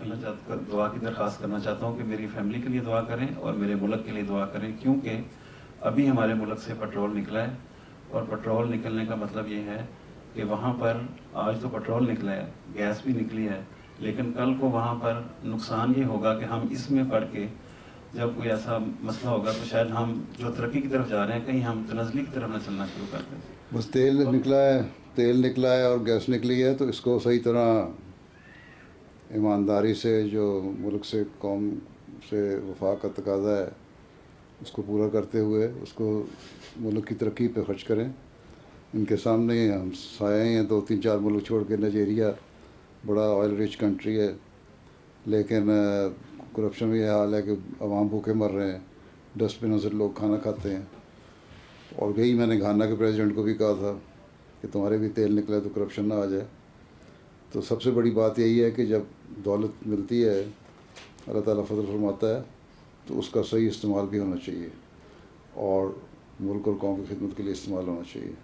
करना चाहता दुआ की दरख्वास्त करना चाहता हूँ कि मेरी फैमिली के लिए दुआ करें और मेरे मुल्क के लिए दुआ करें, क्योंकि अभी हमारे मुल्क से पेट्रोल निकला है और पेट्रोल निकलने का मतलब ये है कि वहाँ पर आज तो पेट्रोल निकला है गैस भी निकली है, लेकिन कल को वहाँ पर नुकसान ये होगा कि हम इसमें पढ़ के जब कोई ऐसा मसला होगा तो शायद हम जो तरक्की की तरफ़ जा रहे हैं, कहीं हम तनजली की तरफ़ न चलना शुरू कर दें। बस तेल निकला है, तेल निकला है और गैस निकली है तो इसको सही तरह ईमानदारी से जो मुल्क से, कौम से वफा का तकाजा है, उसको पूरा करते हुए उसको मुल्क की तरक्की पे खर्च करें। इनके सामने हम साए हैं, दो तीन चार मुल्क छोड़ के। नाइजीरिया बड़ा ऑयल रिच कंट्री है, लेकिन करप्शन में यह हाल है कि आवाम भूखे मर रहे हैं। डस्टबिनों से लोग खाना खाते हैं। और यही मैंने घाना के प्रेसिडेंट को भी कहा था कि तुम्हारे भी तेल निकले तो करप्शन ना आ जाए। तो सबसे बड़ी बात यही है कि जब दौलत मिलती है, अल्लाह ताला फजल फरमाता है तो उसका सही इस्तेमाल भी होना चाहिए और मुल्क और कौम की खिदमत के लिए इस्तेमाल होना चाहिए।